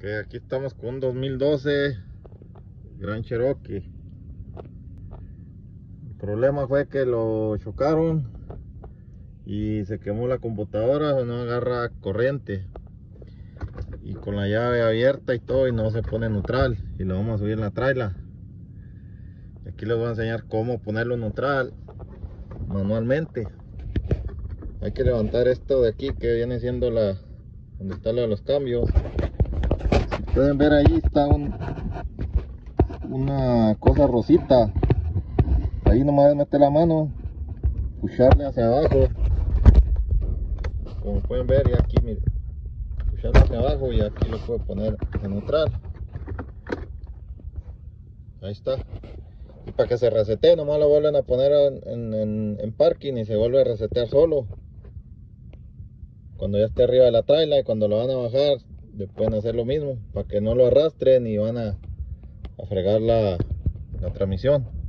Ok, aquí estamos con un 2012 Gran Cherokee. El problema fue que lo chocaron y se quemó la computadora, no agarra corriente. Y con la llave abierta y todo y no se pone neutral. Y lo vamos a subir en la traila. Aquí les voy a enseñar cómo ponerlo neutral manualmente. Hay que levantar esto de aquí que viene siendo la donde está lo de los cambios pueden ver ahí está un, una cosa rosita. Ahí nomás meter la mano pucharle hacia abajo. Como pueden ver y aquí miren pucharle hacia abajo y aquí lo puedo poner en neutral. Ahí está. Y para que se resete nomás lo vuelven a poner en, en, en parking y se vuelve a resetear solo. Cuando ya esté arriba de la traila y cuando lo van a bajar pueden hacer lo mismo para que no lo arrastren y van a, a fregar la, la transmisión